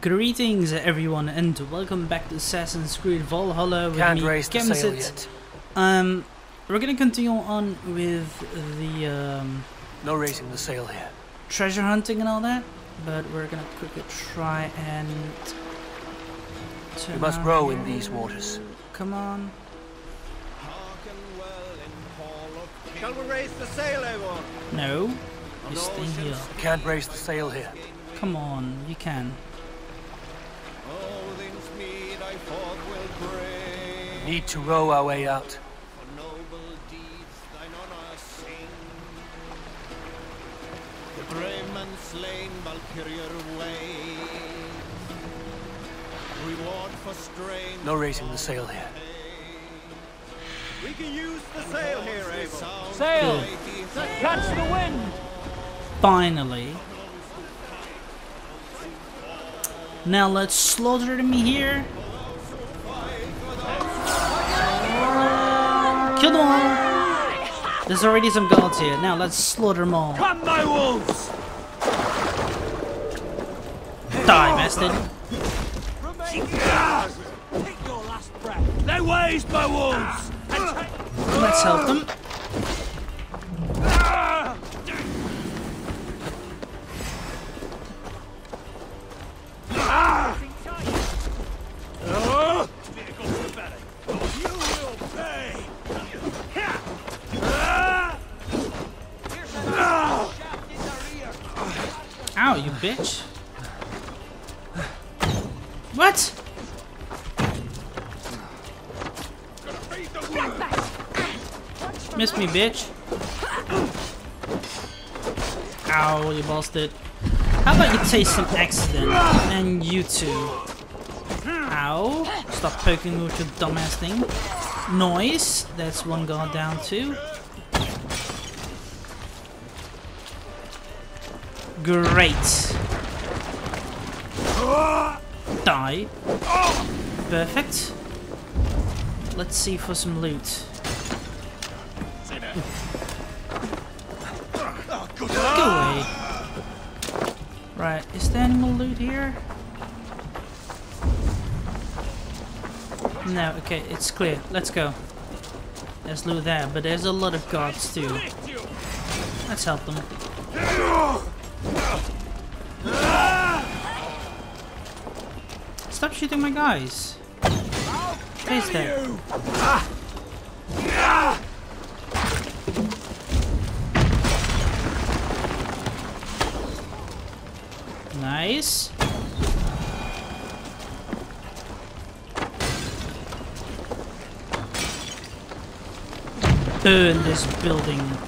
Greetings everyone and welcome back to Assassin's Creed Valhalla with Can't me, raise the Kemsyt. Um, we're gonna continue on with the um, No raising the sail here. treasure hunting and all that, but we're gonna quickly try and... We must around row in these waters. Come on. Shall we raise the sail, everyone? No. You stay here. Can't raise the sail here. Come on, you can. Need to row our way out. For noble deeds thine honor sing. The brave man slain Valkyrier way. Reward for strain. No raising the sail here. We can use the sail here, Abel. Sail! Catch the wind! Finally. Now let's slaughter them here. Kill them all. There's already some guards here. Now let's slaughter them all. Come, my wolves! Die, bastard. Take your last breath. Their ways, my wolves! Let's help them. Ah! Bitch. What? Miss me, bitch. Ow, you bastard. How about you taste some accident? And you too. Ow. Stop poking with your dumbass thing. Noise. That's one guard down too. Great. Perfect. Let's see for some loot. Go away. Right, is there any more loot here? No, okay, it's clear. Let's go. There's loot there, but there's a lot of guards too. Let's help them. Shooting my guys. Face that. Nice. Burn this building.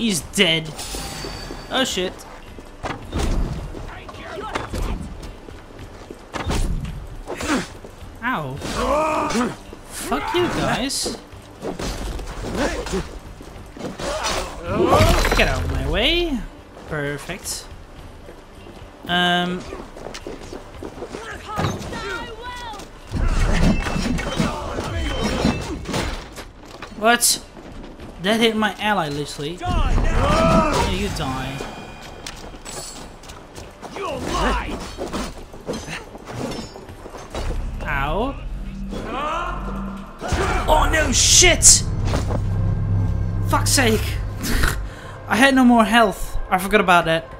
He's dead. Oh shit. Ow. Fuck you guys. Get out of my way. Perfect. Um. What? That hit my ally, literally. Die! Yeah, you die. You're mine! Ow. Oh no, shit! Fuck's sake. I had no more health. I forgot about that.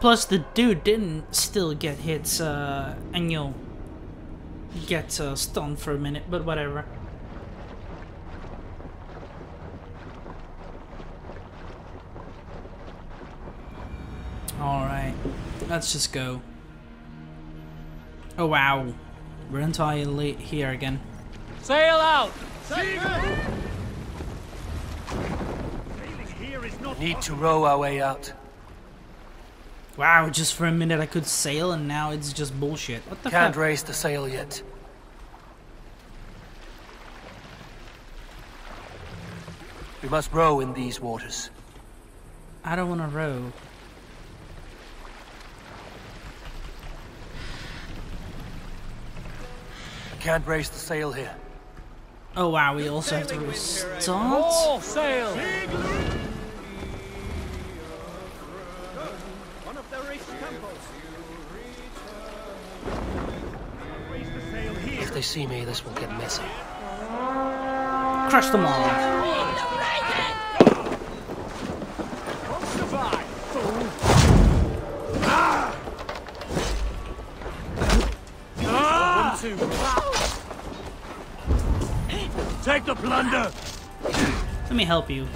Plus, the dude didn't still get hit, uh, and you'll get uh, stunned for a minute, but whatever. Alright, let's just go. Oh wow, we're entirely here again. Sail out! Here is not Need to row our way out. Wow, just for a minute I could sail and now it's just bullshit. What the Can't fuck? raise the sail yet. We must row in these waters. I don't want to row. Can't raise the sail here. Oh wow, we also have to restart? All sail! One of the rich temples. Raise the sail here. If they see me, this will get messy. Crush them all. Ah! Two. Take the plunder! Let me help you.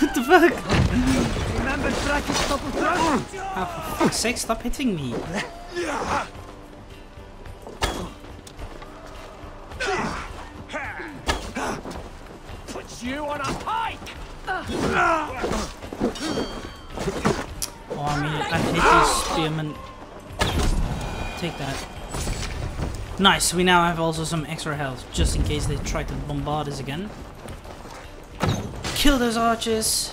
what the fuck? Remember Drake's double thrust? Oh, for fuck's sake, stop hitting me. You on a pike! Oh, I mean, I hate spearmen. Take that. Nice, we now have also some extra health, just in case they try to bombard us again. Kill those archers!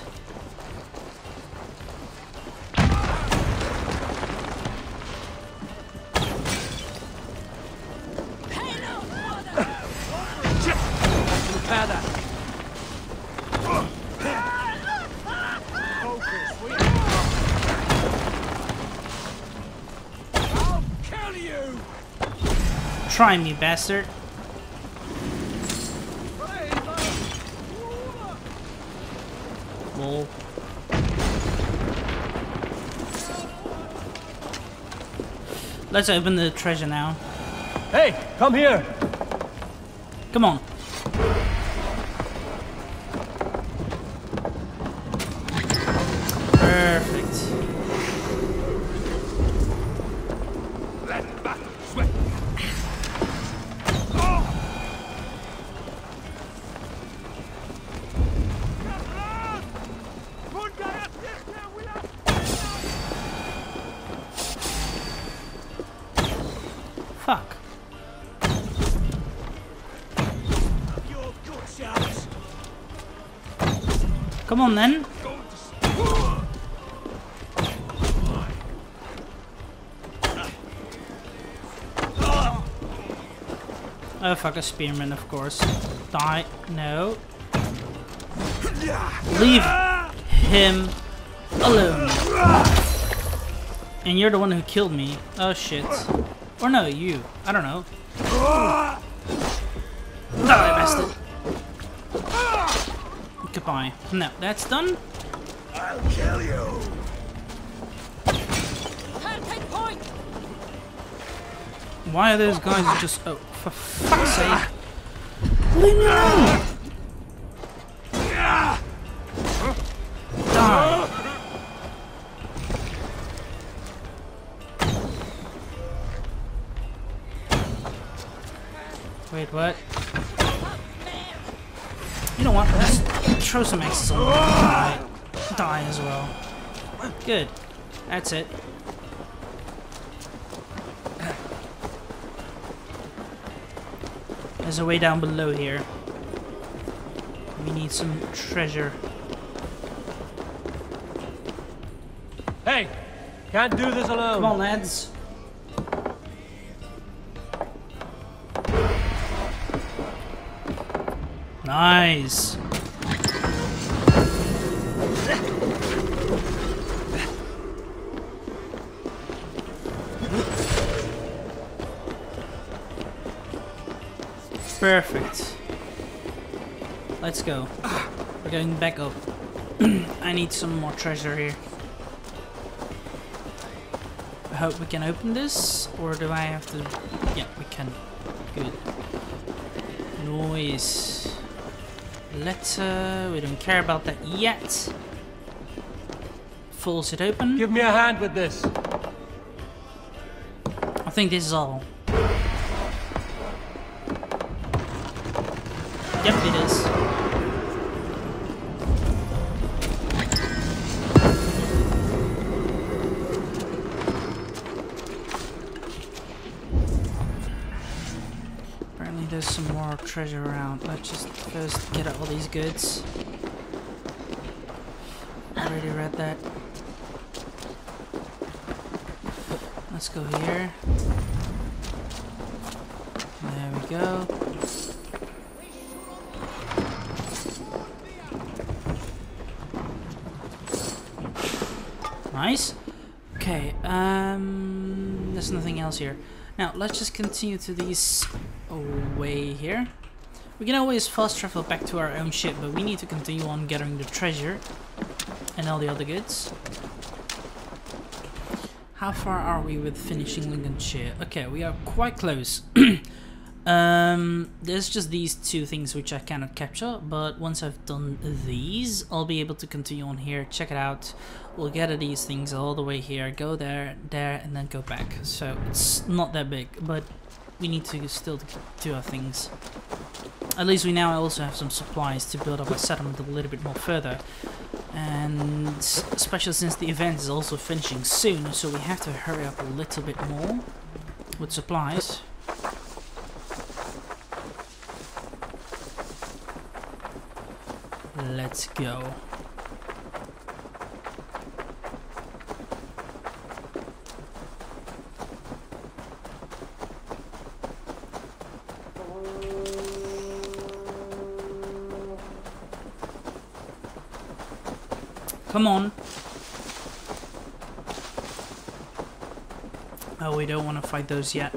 Try me, bastard. Lol. Let's open the treasure now. Hey, come here! Come on. On then. Oh fuck, a spearman, of course. Die. No. Leave him alone. And you're the one who killed me. Oh shit. Or no, you. I don't know. Goodbye. No, that's done. I'll kill you! Why are those guys just... Oh, for fuck's sake. Leave me alone! Throw some axes on. Die. Die as well. Good. That's it. There's a way down below here. We need some treasure. Hey! Can't do this alone! Come on, lads. Nice. Perfect. Let's go. We're going back up. I need some more treasure here. I hope we can open this, or do I have to... Yeah, we can. Good. Noise. Letter, we don't care about that yet. Force it open. Give me a hand with this. I think this is all. Yep, it is. Apparently there's some more treasure around. Let's just first get all these goods. Already read that. Let's go here. There we go. Else here. Now, let's just continue to these away here. We can always fast travel back to our own ship, but we need to continue on gathering the treasure and all the other goods. How far are we with finishing Lincolnshire? Okay, we are quite close. um, there's just these two things which I cannot capture, but once I've done these, I'll be able to continue on here, check it out. We'll gather these things all the way here, go there, there, and then go back. So it's not that big, but we need to still do our things. At least we now also have some supplies to build up our settlement a little bit more further. And especially since the event is also finishing soon, so we have to hurry up a little bit more with supplies. Let's go. Come on. Oh, we don't want to fight those yet.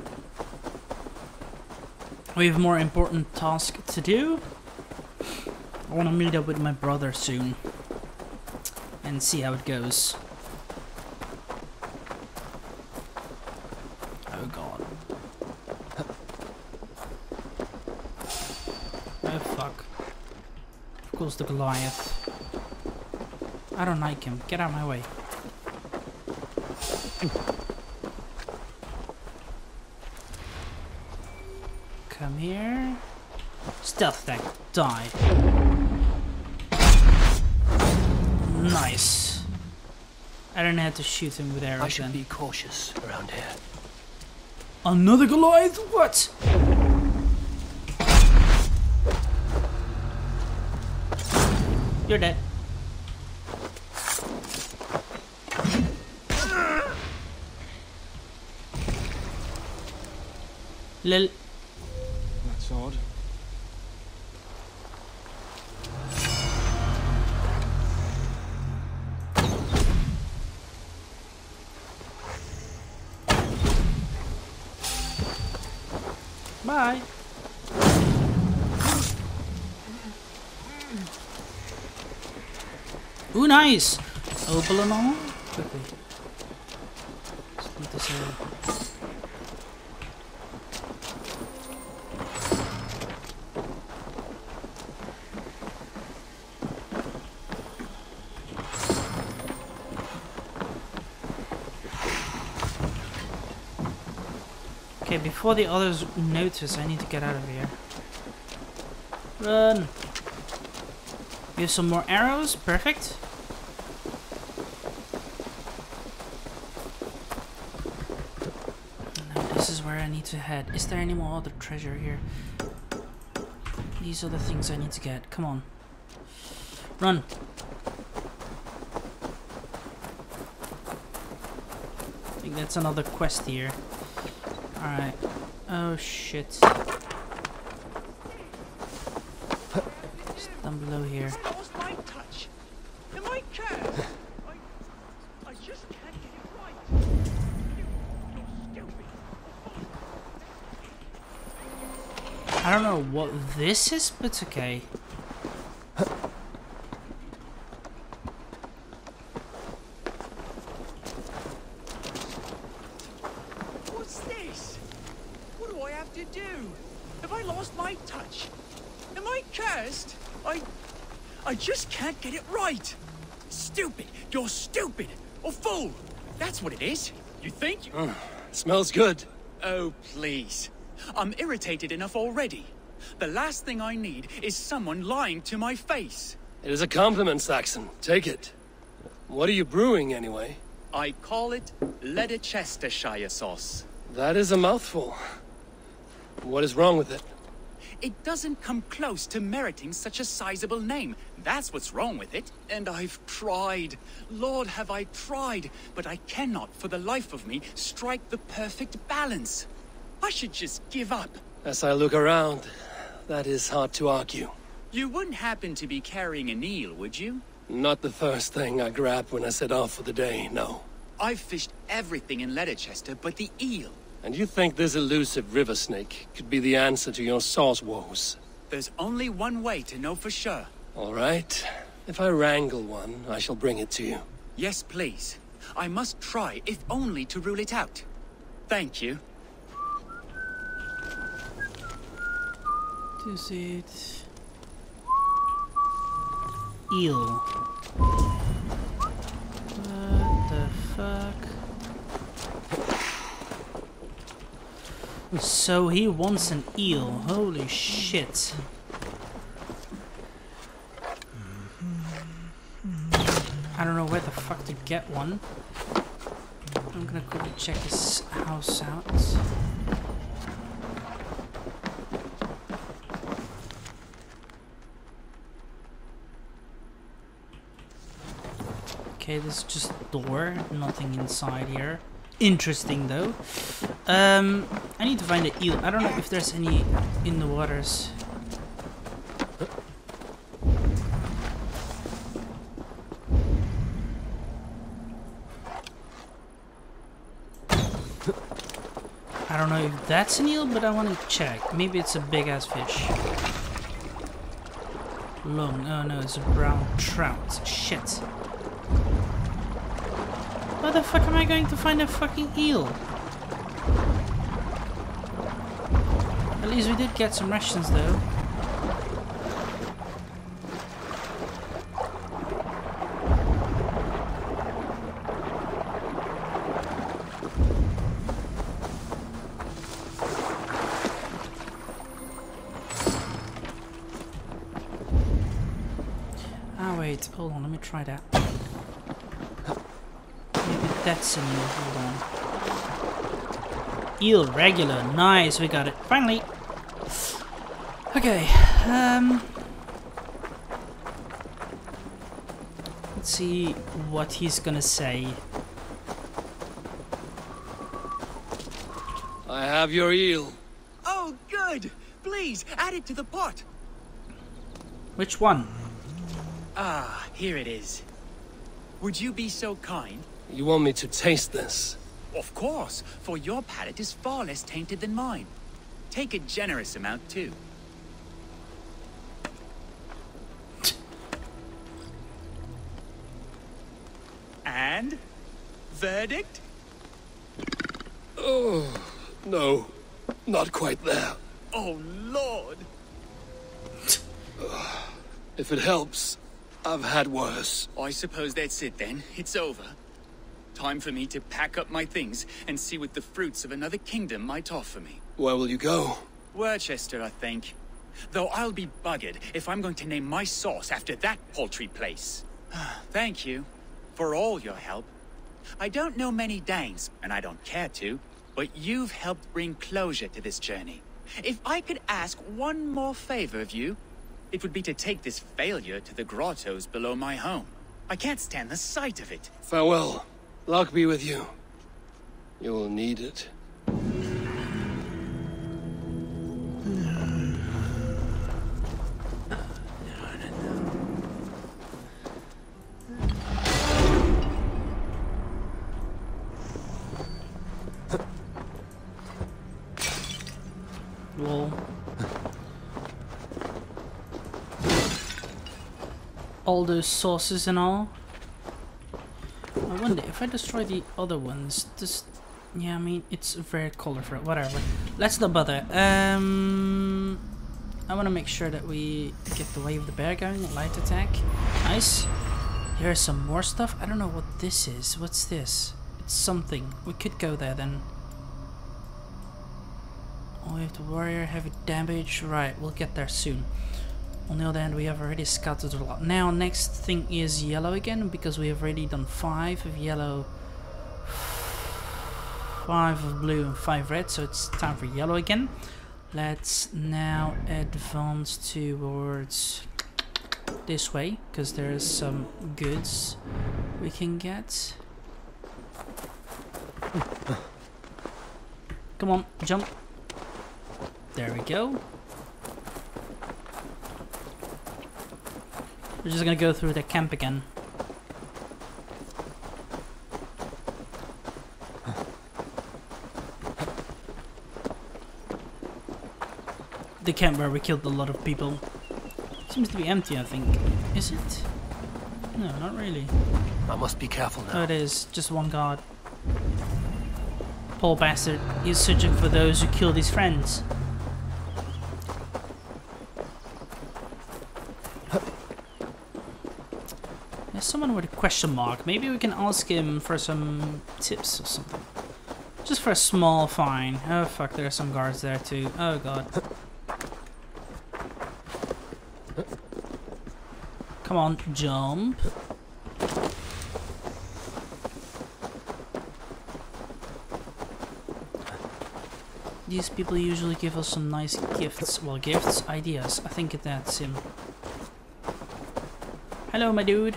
We have more important task to do. I want to meet up with my brother soon. And see how it goes. Oh god. Oh fuck. Of course the Goliath. I don't like him. Get out of my way. Come here. Stealth attack. Die. Nice. I don't have to shoot him with arrows I should then. be cautious around here. Another Goliath? What? You're dead. Lil. Ooh, nice. Open and all. Quickly. Let's this area. Okay, before the others notice, I need to get out of here. Run! We have some more arrows. Perfect. Now this is where I need to head. Is there any more other treasure here? These are the things I need to get. Come on. Run! I think that's another quest here. Alright. Oh shit. Just down below here. lost my touch. Am I cursed? I, I just can't get it right. You, you're stupid. I don't know what this is, but okay. What's this? What do I have to do? Have I lost my touch? Am I cursed? I... I just can't get it right. Stupid. You're stupid. Or fool. That's what it is. You think? you- Smells good. Oh, please. I'm irritated enough already. The last thing I need is someone lying to my face. It is a compliment, Saxon. Take it. What are you brewing, anyway? I call it Leicestershire sauce. That is a mouthful. What is wrong with it? It doesn't come close to meriting such a sizable name. That's what's wrong with it. And I've tried. Lord, have I tried. But I cannot, for the life of me, strike the perfect balance. I should just give up. As I look around, that is hard to argue. You wouldn't happen to be carrying an eel, would you? Not the first thing I grab when I set off for the day, no. I've fished everything in Ledecestre but the eel. And you think this elusive river snake could be the answer to your sauce woes? There's only one way to know for sure. All right. If I wrangle one, I shall bring it to you. Yes, please. I must try, if only to rule it out. Thank you. Is it eel? What the fuck? So he wants an eel. Holy shit. I don't know where the fuck to get one. I'm gonna quickly check his house out. This just door, nothing inside here. Interesting though. Um, I need to find an eel. I don't know if there's any in the waters. I don't know if that's an eel, but I want to check. Maybe it's a big ass fish. Long. Oh no, it's a brown trout. Shit. The fuck am I going to find a fucking eel? At least we did get some rations though. Ah wait, hold on, let me try that. Maybe that's an eel, hold on. Eel regular, nice, we got it. Finally! Okay, um... Let's see what he's gonna say. I have your eel. Oh, good! Please, add it to the pot. Which one? Ah, here it is. Would you be so kind? You want me to taste this? Of course, for your palate is far less tainted than mine. Take a generous amount, too. And? Verdict? Oh, no. Not quite there. Oh, Lord! If it helps, I've had worse. I suppose that's it then. It's over. Time for me to pack up my things and see what the fruits of another kingdom might offer me. Where will you go? Worcester, I think. Though I'll be buggered if I'm going to name my sauce after that paltry place. Thank you for all your help. I don't know many Danes, and I don't care to, but you've helped bring closure to this journey. If I could ask one more favor of you, it would be to take this failure to the grottos below my home. I can't stand the sight of it. Farewell. Luck be with you. You will need it. All those sauces and all. Wonder if I destroy the other ones, just yeah, I mean it's very colorful. Whatever. Let's not bother. Um, I want to make sure that we get the way of the bear going. Light attack. Nice. Here's some more stuff. I don't know what this is. What's this? It's something. We could go there then. Oh, we have the warrior, heavy damage. Right, we'll get there soon. On the other hand, we have already scattered a lot. Now, next thing is yellow again, because we have already done five of yellow, five of blue, and five red. So it's time for yellow again. Let's now advance towards this way, because there's some goods we can get. Come on, jump. There we go. We're just gonna go through the camp again. The camp where we killed a lot of people. Seems to be empty, I think. Is it? No, not really. I must be careful now. Oh, it is. Just one guard. Poor bastard. He's searching for those who killed his friends. Someone with a question mark. Maybe we can ask him for some tips or something. Just for a small fine. Oh fuck, there are some guards there too. Oh god. Come on, jump. These people usually give us some nice gifts. Well, gifts, ideas. I think that's him. Hello, my dude.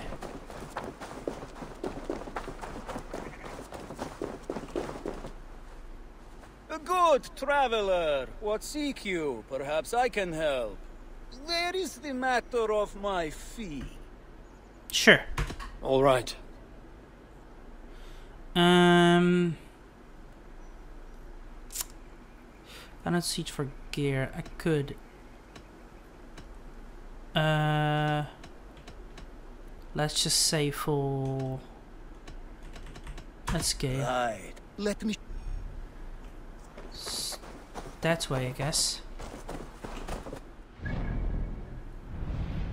A good traveler. What seek you? Perhaps I can help. There is the matter of my fee. Sure. All right. Um. I don't search for gear. I could. Uh. Let's just say for. Let's go. Right. Let me. That way, I guess.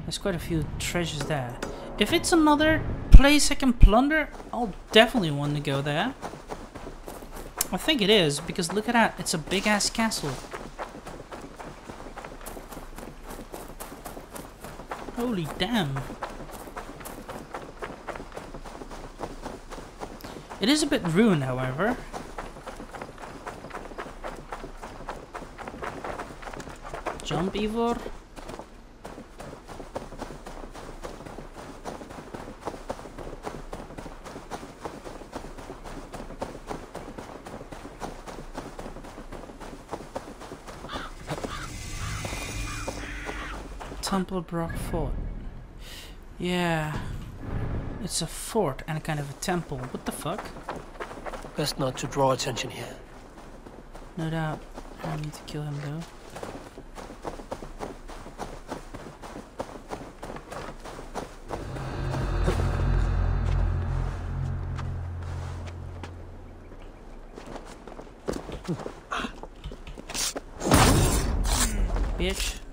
There's quite a few treasures there. If it's another place I can plunder, I'll definitely want to go there. I think it is, because look at that, it's a big ass castle. Holy damn. It is a bit ruined, however. Eivor. Templebrock Fort. Yeah. It's a fort and a kind of a temple. What the fuck? Best not to draw attention here. No doubt. I need to kill him though. Hmm. Bitch.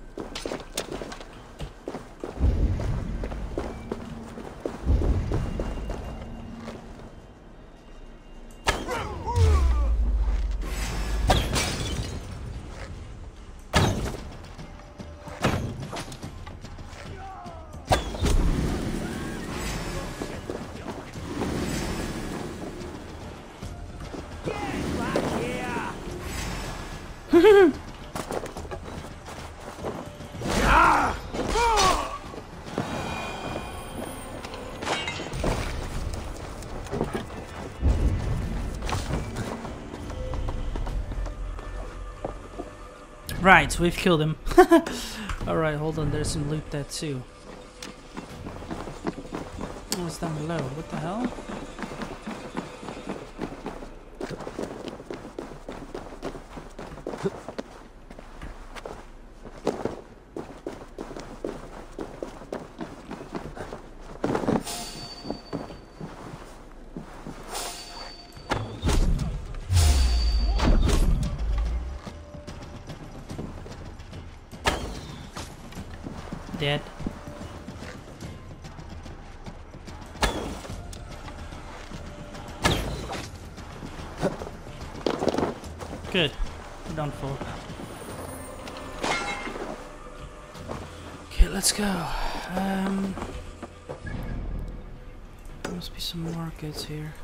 Right, we've killed him. Alright, hold on, there's some loot there too. Oh, it's down below. What the hell? Good. We're done for. Okay, let's go. Um, there must be some more goods here.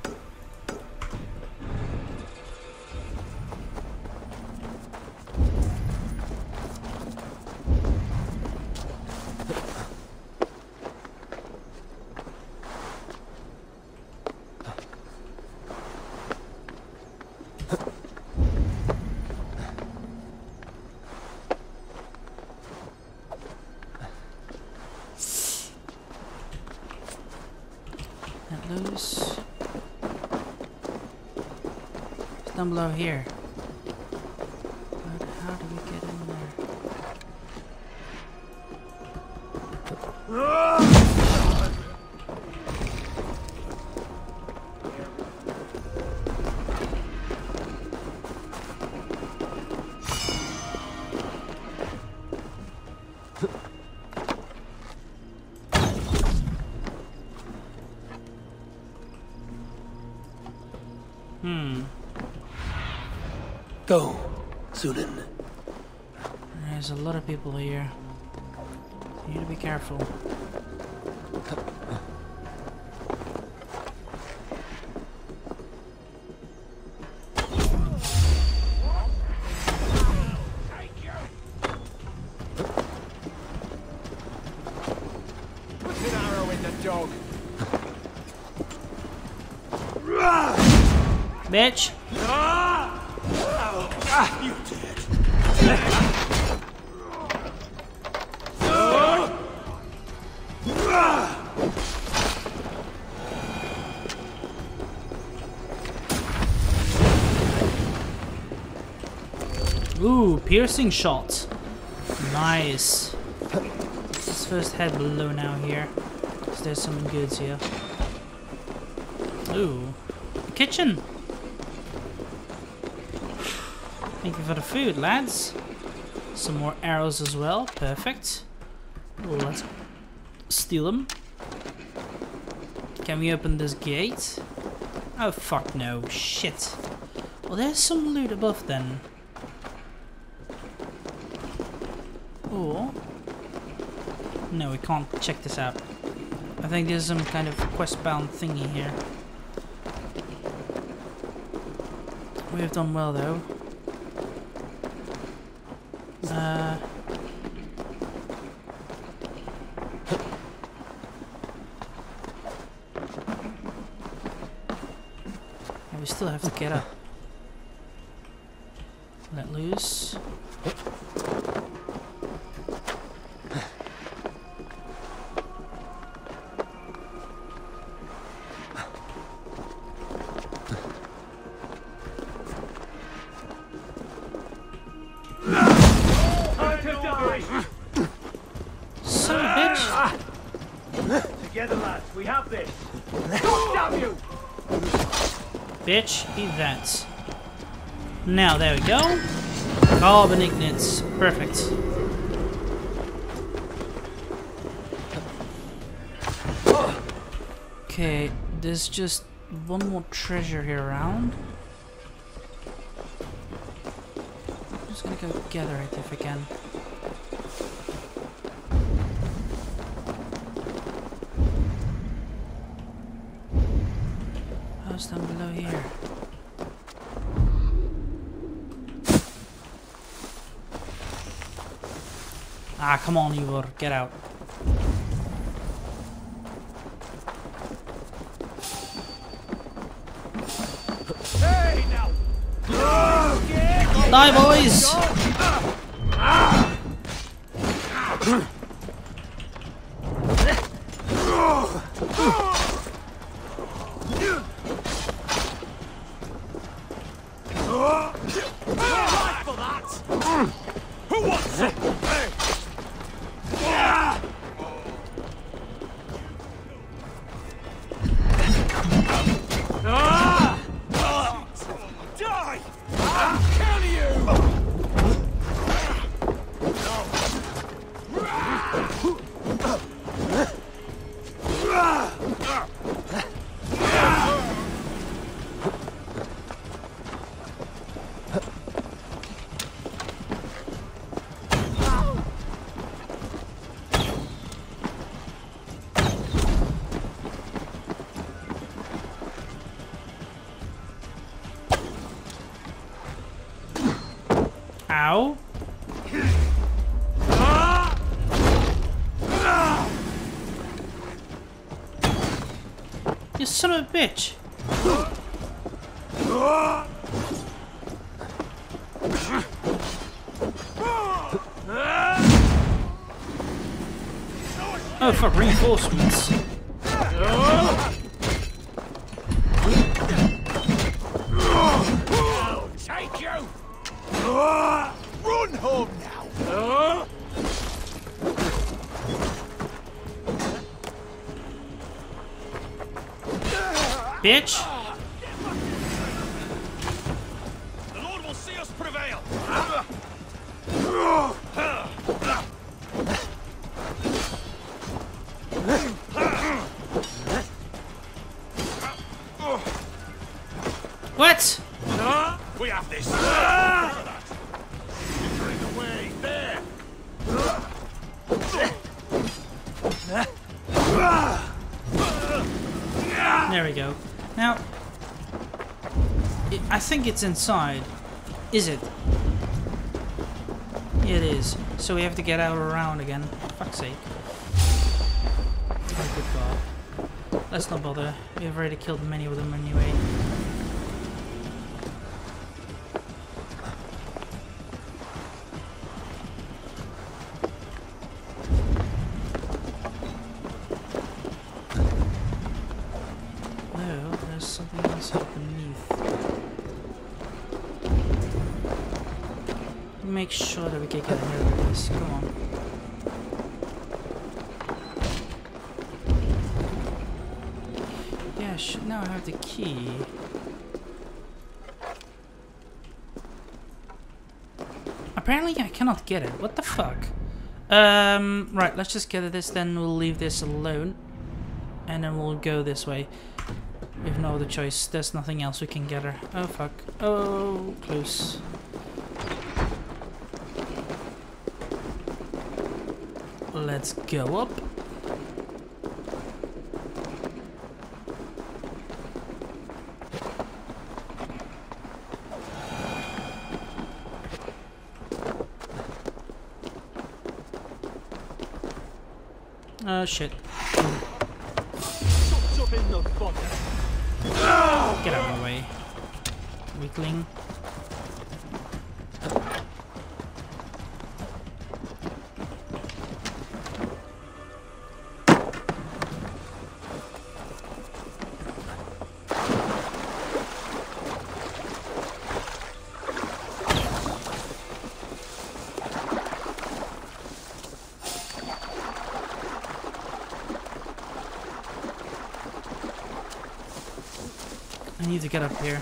Below here. People here. You need to be careful. Put an arrow in the dog. Bitch! Piercing shot. Nice. Let's first head below now here. Cause there's some goods here. Ooh. The kitchen! Thank you for the food, lads. Some more arrows as well. Perfect. Let's steal them. Can we open this gate? Oh, fuck no. Shit. Well, there's some loot above then. Or... No, we can't check this out. I think there's some kind of quest-bound thingy here. We have done well, though. Uh... We still have to get up. Let loose. Now, there we go. Carbon ignites. Perfect. Okay, there's just one more treasure here around. I'm just gonna go gather it if I can. How's down below here? Ah, come on, Eivor, get out. Die, boys! Son of a bitch. Oh fuck, reinforcements. Bitch. It's inside. Is it? It is. So we have to get out around again. Fuck's sake. Oh, good god. Let's not bother. We've already killed many of them anyway. Should now have the key. Apparently I cannot get it. What the fuck? Um, right, let's just get this, then we'll leave this alone. And then we'll go this way. We have no other choice. There's nothing else we can gather. Oh fuck. Oh, close. Let's go up. Oh shit. Up in the fun. Get out of my way. Weakling. Get up here.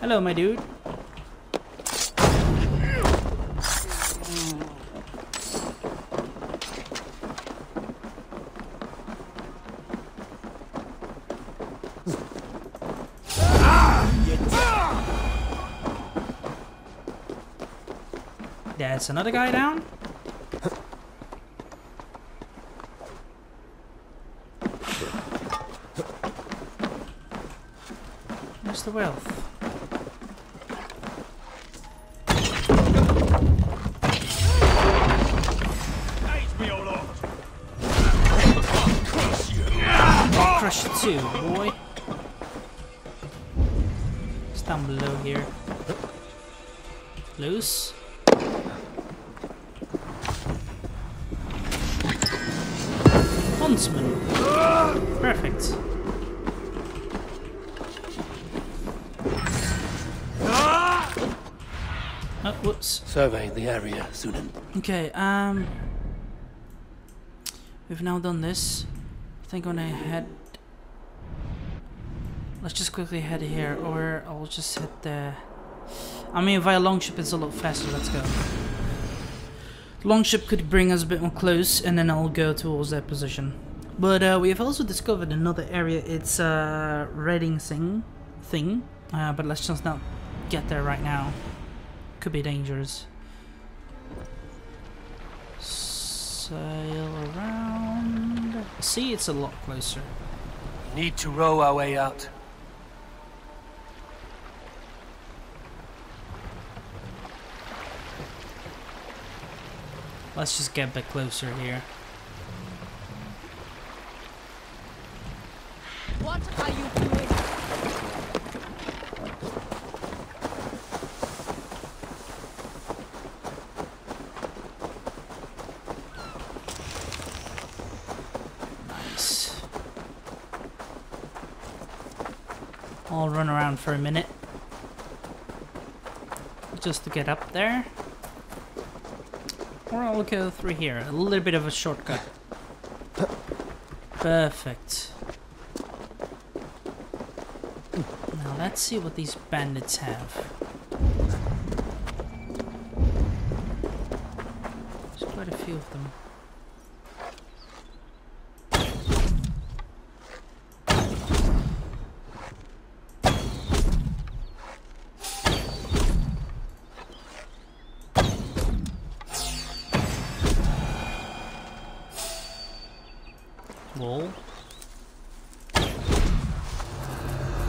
Hello, my dude. That's another guy down. The wealth? Crush area, Sýnin. Okay, um... We've now done this. I think I'm gonna head... Let's just quickly head here, or I'll just hit the... I mean, via longship it's a lot faster, let's go. Longship could bring us a bit more close, and then I'll go towards that position. But uh, we have also discovered another area, it's a uh, thing, thing. Uh, but let's just not get there right now. Could be dangerous. Sail around. See, it's a lot closer. Need to row our way out. Let's just get a bit closer here. What are you doing? Nice. I'll run around for a minute. Just to get up there. Or I'll go through here. A little bit of a shortcut. Perfect. Now let's see what these bandits have. There's quite a few of them. Lol.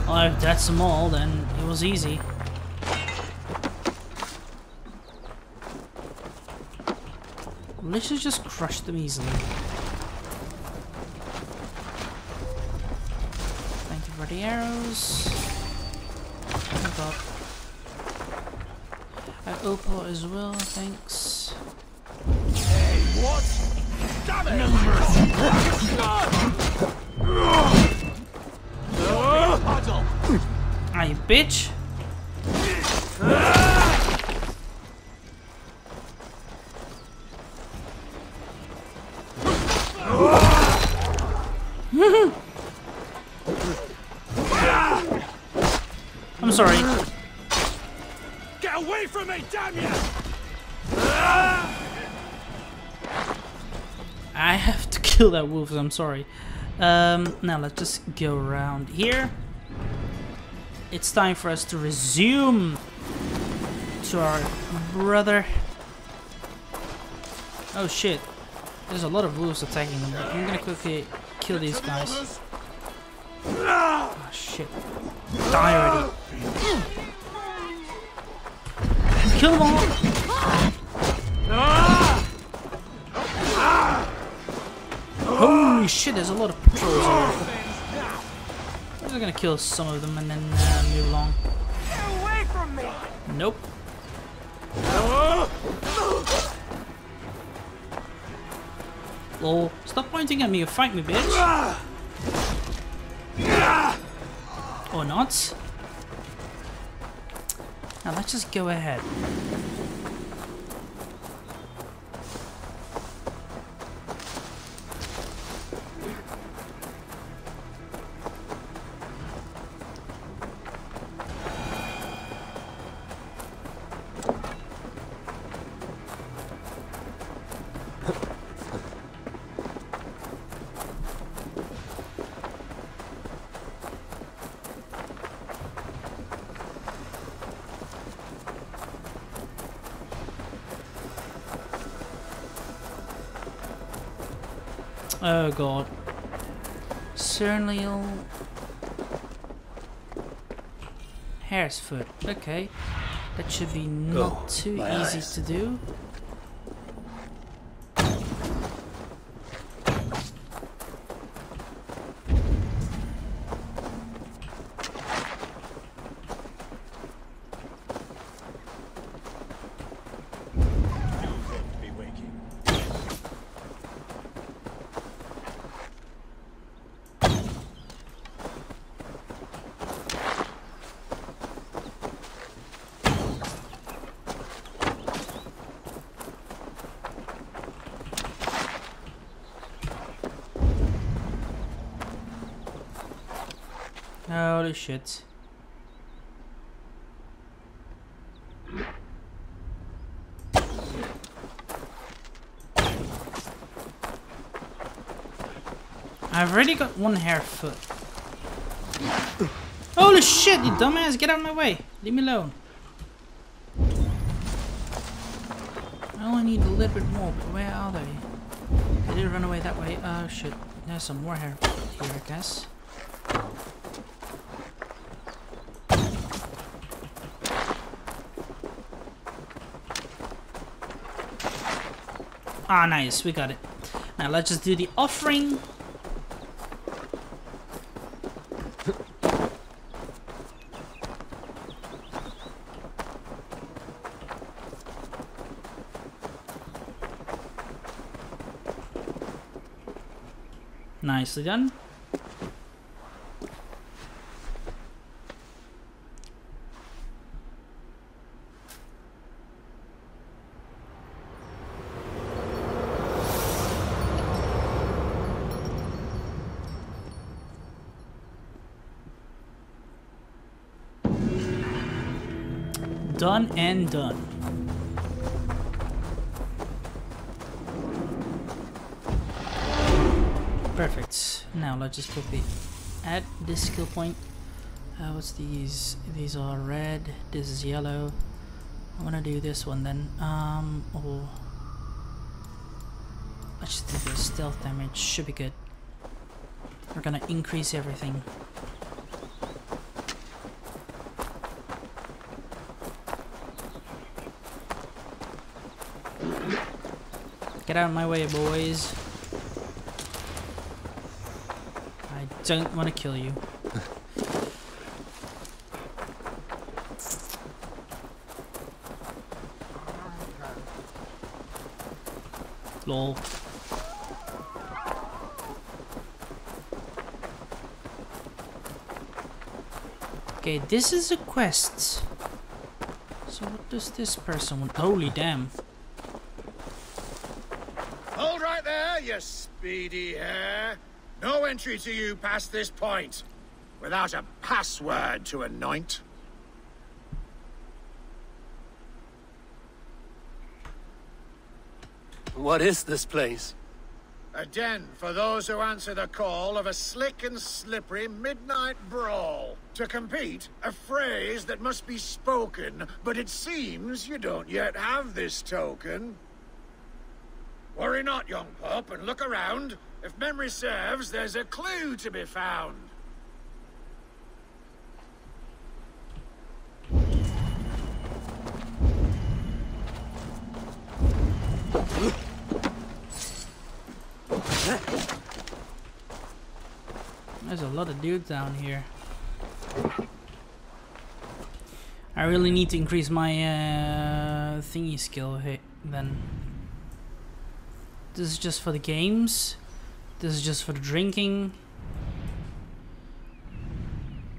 Well, if that's them all, then it was easy. Literally just crushed them easily. Thank you for the arrows. Oh god. Uh, opal as well, thanks. Ah, you bitch! I'm sorry. Get away from me, damn you! Kill that wolf, I'm sorry. Um, now let's just go around here. It's time for us to resume to our brother. Oh shit. There's a lot of wolves attacking them, I'm gonna quickly kill these guys. Oh shit. Die already. Kill them all! Holy shit, there's a lot of patrols over. I'm just gonna kill some of them and then uh, move along. Get away from me! Nope. Lol. Stop pointing at me, you fight me, bitch. Or not. Now let's just go ahead. Oh god. Certainly Hare's foot. Okay. That should be not Oh, too easy eyes. to do. Holy shit. I've already got one hare foot. Holy shit, you dumbass! Get out of my way! Leave me alone. I only need a little bit more, but where are they? They did run away that way. Oh shit. There's some more hare here, I guess. Ah, nice. We got it. Now let's just do the offering. Nicely done. Done and done. Perfect. Now let's just quickly add this skill point. Uh, what's these? These are red. This is yellow. I want to do this one then. Um, oh. Let's just do the Stealth damage should be good. We're gonna increase everything. Out of my way, boys. I don't want to kill you. Lol. Okay, this is a quest. So what does this person want? Holy damn. Hold right there, you speedy hare. No entry to you past this point. Without a password to anoint. What is this place? A den for those who answer the call of a slick and slippery midnight brawl. To compete, a phrase that must be spoken, but it seems you don't yet have this token. Worry not, young pup, and look around. If memory serves, there's a clue to be found. There's a lot of dudes down here. I really need to increase my uh, thingy skill hit then. This is just for the games. This is just for the drinking.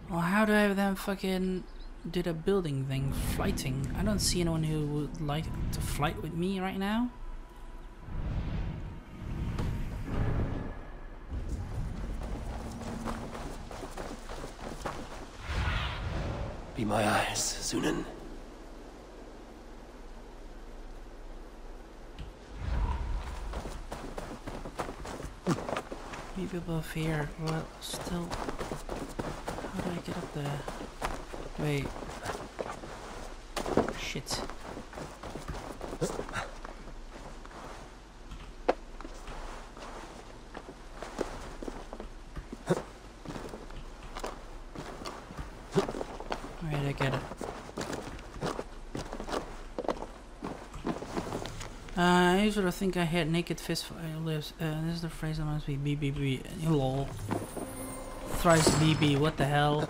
Well, how do I then fucking do the building thing? Flighting. I don't see anyone who would like to flight with me right now. Be my eyes, Sýnin. Maybe above here. Well, still. How do I get up there? Wait. Shit. Alright, I get it. Uh, I to think I had naked fist for lives. Uh, this is the phrase that must be BBB. Lol. Thrice BB, what the hell?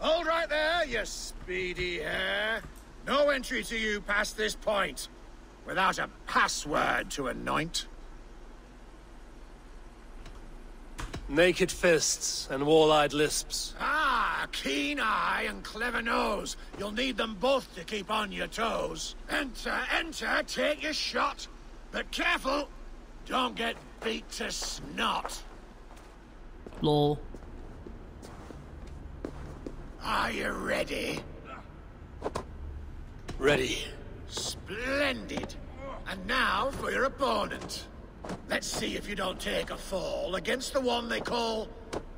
Hold right there, you speedy hare. No entry to you past this point. Without a password to anoint. Naked fists and wall-eyed lisps. Keen eye and clever nose. You'll need them both to keep on your toes. Enter, enter, take your shot. But careful, don't get beat to snot. Lol. Are you ready? Ready. Splendid. And now for your opponent. Let's see if you don't take a fall against the one they call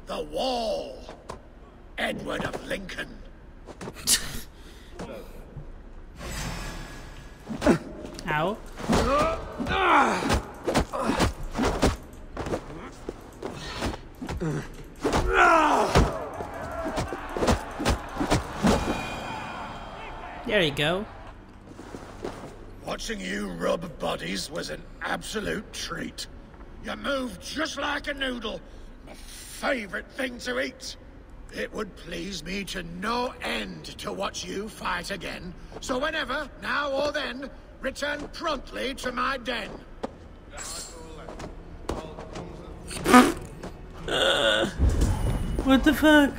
the Wall. Edward of Lincoln. Ow. There you go. Watching you rub bodies was an absolute treat. You moved just like a noodle. My favorite thing to eat. It would please me to no end to watch you fight again. So whenever, now or then, return promptly to my den. What the fuck?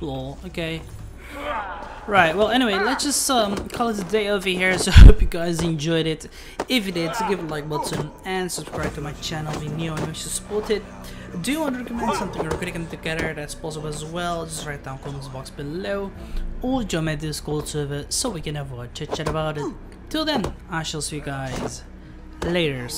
Lol, okay. Right, well anyway, let's just um, call it a day over here, so I hope you guys enjoyed it. If you did, give a like button and subscribe to my channel if you're new and wish to support it. Do you want to recommend something or critic together that's possible as well, just write down comments box below or join my Discord server so we can have a chit chat about it. Till then, I shall see you guys later.